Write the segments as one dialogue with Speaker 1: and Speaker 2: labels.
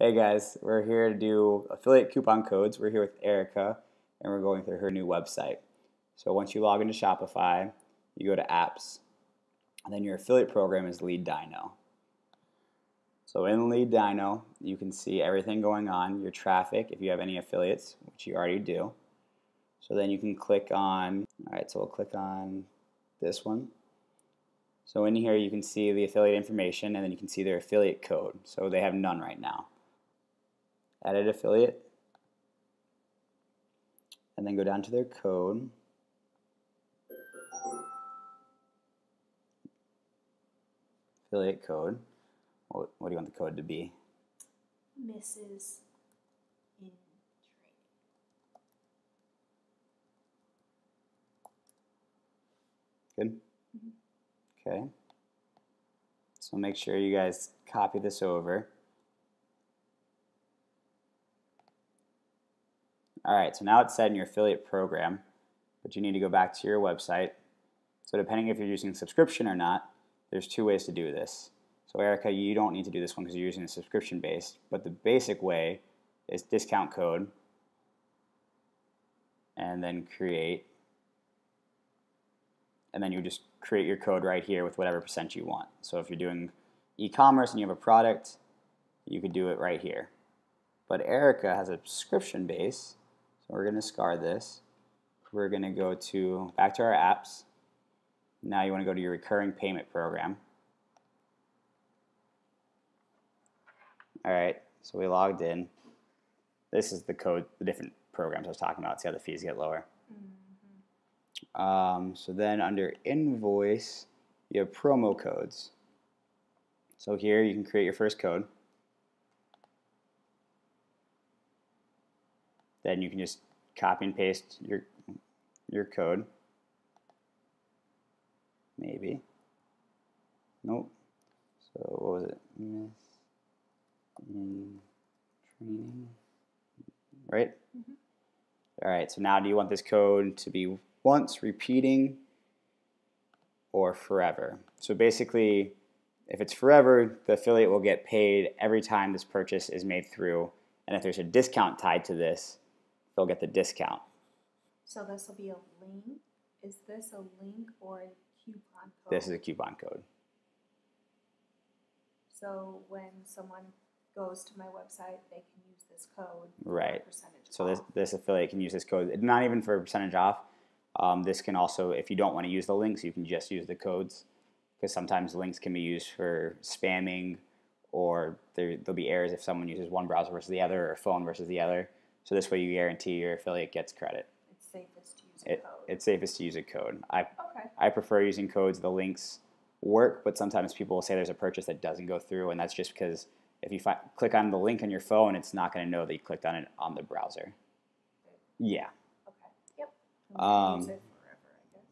Speaker 1: Hey guys, we're here to do affiliate coupon codes. We're here with Erica and we're going through her new website. So once you log into Shopify, you go to apps, and then your affiliate program is LeadDyno. So in LeadDyno, you can see everything going on, your traffic, if you have any affiliates, which you already do. So then you can click on, all right, so we'll click on this one. So in here you can see the affiliate information and then you can see their affiliate code. So they have none right now edit affiliate, and then go down to their code. Affiliate code. What, what do you want the code to be?
Speaker 2: Mrs. in
Speaker 1: Good? Mm-hmm. Okay. So make sure you guys copy this over. All right, so now it's set in your affiliate program, but you need to go back to your website. So depending if you're using subscription or not, there's two ways to do this. So Erica, you don't need to do this one because you're using a subscription base, but the basic way is discount code and then create and then you just create your code right here with whatever percent you want. So if you're doing e-commerce and you have a product, you could do it right here. But Erica has a subscription base, so we're going to scar this. We're going to go to back to our apps. Now you want to go to your recurring payment program. All right, so we logged in. This is the code, the different programs I was talking about. See how the fees get lower. Um, so then under invoice, you have promo codes. So here you can create your first code. Then you can just copy and paste your your code. Maybe. Nope. So what was it? Miss in training. Right? Mm-hmm. All right, so now do you want this code to be once, repeating, or forever? So basically, if it's forever, the affiliate will get paid every time this purchase is made through. And if there's a discount tied to this, they'll get the discount.
Speaker 2: So this will be a link. Is this a link or a coupon code?
Speaker 1: This is a coupon code.
Speaker 2: So when someone goes to my website, they can use this code. for
Speaker 1: Right. So this,
Speaker 2: off.
Speaker 1: this affiliate can use this code, not even for a percentage off. Um, this can also, if you don't want to use the links, you can just use the codes because sometimes links can be used for spamming or there, there'll be errors if someone uses one browser versus the other or phone versus the other. So this way you guarantee your affiliate gets credit.
Speaker 2: It's safest to use a
Speaker 1: It,
Speaker 2: code.
Speaker 1: it's safest to use a code. I,
Speaker 2: okay.
Speaker 1: I prefer using codes. The links work, but sometimes people will say there's a purchase that doesn't go through, and that's just because if you fi- click on the link on your phone, it's not going to know that you clicked on it on the browser. Yeah.
Speaker 2: Okay. Yep. And we can use
Speaker 1: Um,
Speaker 2: forever,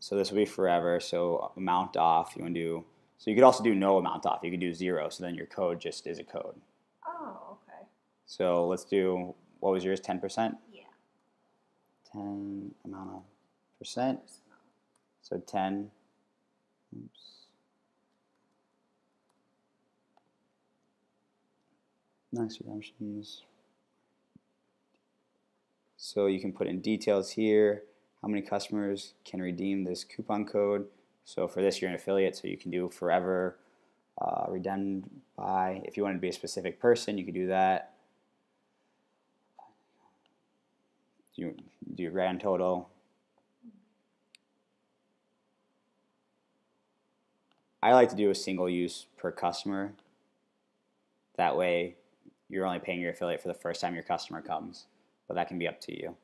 Speaker 1: So this will be forever. So amount off, you want to do. So you could also do no amount off. You could do zero. So then your code just is a code.
Speaker 2: Oh, okay.
Speaker 1: So let's do. What was yours? Ten percent.
Speaker 2: Yeah.
Speaker 1: Ten amount of percent. So ten. Oops. Nice redemptions. So you can put in details here. How many customers can redeem this coupon code? So for this, you're an affiliate, so you can do forever, uh, redeemed by. If you want to be a specific person, you could do that. You do your grand total. I like to do a single use per customer. That way, you're only paying your affiliate for the first time your customer comes, but that can be up to you.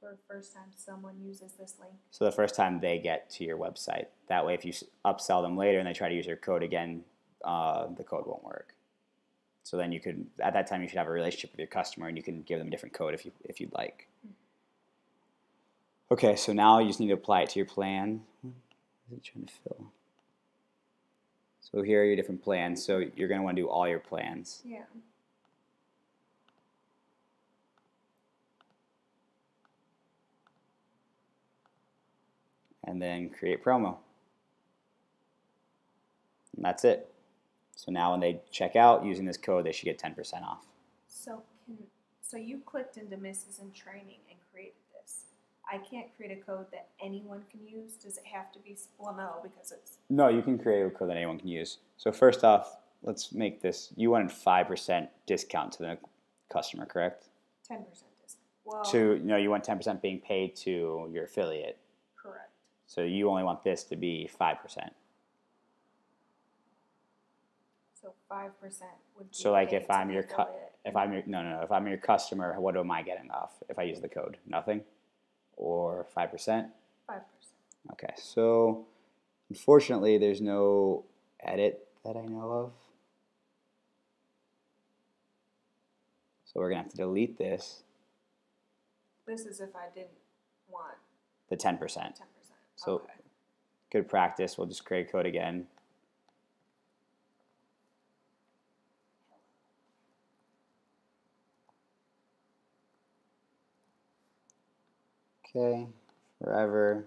Speaker 2: For the first time someone uses this link.
Speaker 1: So the first time they get to your website, that way, if you upsell them later and they try to use your code again, uh, the code won't work. So then you could, at that time, you should have a relationship with your customer, and you can give them a different code if you if you'd like. Hmm. Okay, so now you just need to apply it to your plan. What is it trying to fill? So here are your different plans. So you're going to want to do all your plans.
Speaker 2: Yeah.
Speaker 1: and then create promo. And that's it. So now when they check out using this code, they should get 10% off.
Speaker 2: So can so you clicked into Mrs. in Training and created this. I can't create a code that anyone can use. Does it have to be well no because it's
Speaker 1: No, you can create a code that anyone can use. So first off, let's make this. You wanted five percent discount to the customer, correct?
Speaker 2: ten percent discount. Well,
Speaker 1: To you know, you want ten percent being paid to your affiliate.
Speaker 2: correct.
Speaker 1: So you only want this to be five percent.
Speaker 2: So five percent would be
Speaker 1: So like if I'm your cu- if I'm your no no no if I'm your customer, what am I getting off if I use the code? Nothing, or five percent.
Speaker 2: five percent.
Speaker 1: Okay, so unfortunately, there's no edit that I know of. So we're gonna have to delete this,
Speaker 2: This is if I didn't want
Speaker 1: the 10%.
Speaker 2: ten percent.
Speaker 1: So-
Speaker 2: okay.
Speaker 1: Good practice. We'll just create code again. Okay, forever.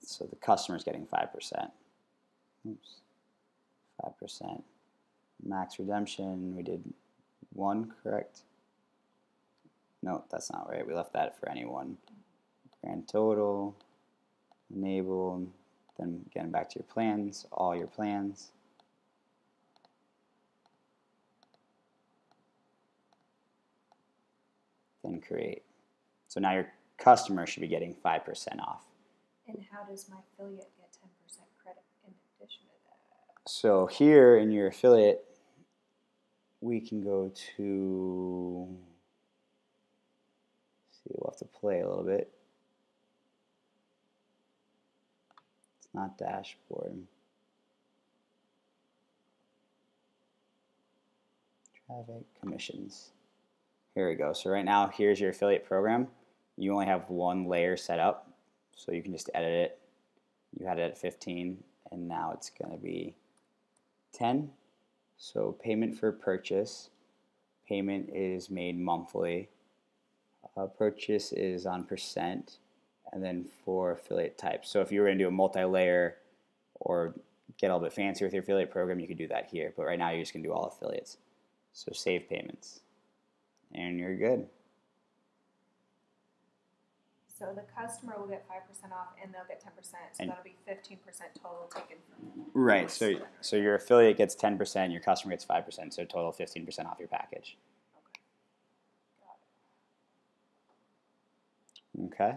Speaker 1: So the customer's getting 5%. Oops. 5%. Max redemption, we did one, correct? No, that's not right. We left that for anyone. Grand total, enable, then getting back to your plans, all your plans. Then create. So now your customer should be getting 5% off.
Speaker 2: And how does my affiliate get ten percent credit in addition to that?
Speaker 1: So here in your affiliate, we can go to, see, we'll have to play a little bit. It's not dashboard. Traffic commissions. Here we go. So right now, here's your affiliate program. You only have one layer set up, so you can just edit it. You had it at 15, and now it's going to be 10. So payment for purchase. Payment is made monthly. Uh, purchase is on percent. And then for affiliate type. So if you were going to do a multi-layer or get a little bit fancy with your affiliate program, you could do that here. But right now you're just going to do all affiliates. So save payments. And you're good.
Speaker 2: So the customer will get five percent off and they'll get ten percent, so
Speaker 1: And-
Speaker 2: that'll be fifteen percent total taken from.
Speaker 1: Right. So so your affiliate gets 10%, your customer gets 5%, so total 15% off your package. Okay.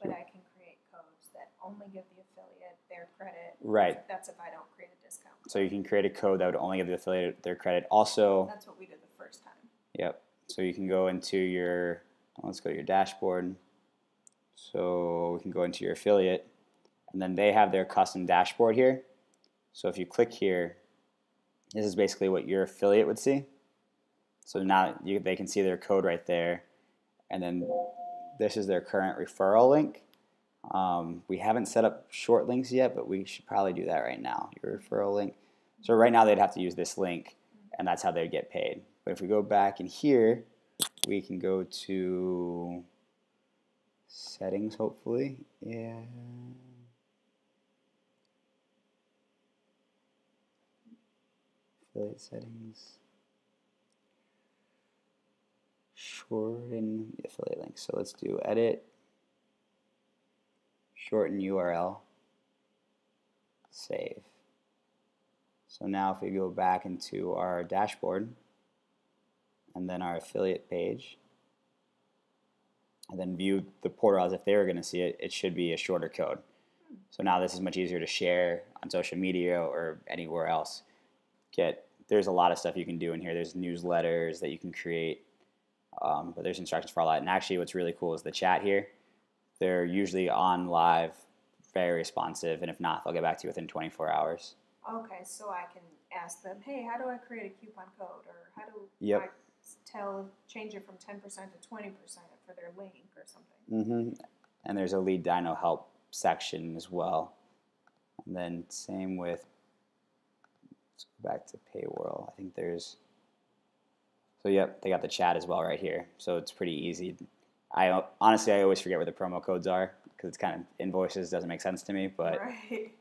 Speaker 2: But I can create codes that only give the affiliate their credit.
Speaker 1: Right.
Speaker 2: That's if I don't create a discount.
Speaker 1: So you can create a code that would only give the affiliate their credit. Also,
Speaker 2: That's what we did the first time.
Speaker 1: Yep. So you can go into your, let's go to your dashboard. So we can go into your affiliate, and then they have their custom dashboard here. So if you click here, this is basically what your affiliate would see. So now you, they can see their code right there, and then this is their current referral link. Um, we haven't set up short links yet, but we should probably do that right now. Your referral link. So right now they'd have to use this link, and that's how they'd get paid. But if we go back in here, we can go to settings, hopefully. Yeah. Affiliate settings. Shorten the affiliate link. So let's do edit, shorten URL, save. So now if we go back into our dashboard and then our affiliate page and then view the portal as if they were going to see it, it should be a shorter code. So now this is much easier to share on social media or anywhere else. Get there's a lot of stuff you can do in here. There's newsletters that you can create, um, but there's instructions for all that. And actually, what's really cool is the chat here. They're usually on live, very responsive, and if not, they'll get back to you within 24 hours.
Speaker 2: Okay, so I can ask them, hey, how do I create a coupon code, or how do
Speaker 1: Yep.
Speaker 2: I tell change it from ten percent to twenty percent for their link or something?
Speaker 1: Mm-hmm. And there's a LeadDyno help section as well. And then same with, let's go back to PayWhirl. I think there's, so yep, they got the chat as well right here. So it's pretty easy. I honestly, I always forget where the promo codes are because it's kind of invoices doesn't make sense to me, but
Speaker 2: right.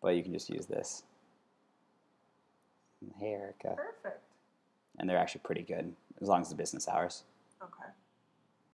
Speaker 1: but you can just use this. Hey, Erica.
Speaker 2: Perfect
Speaker 1: and they're actually pretty good as long as the business hours. Okay.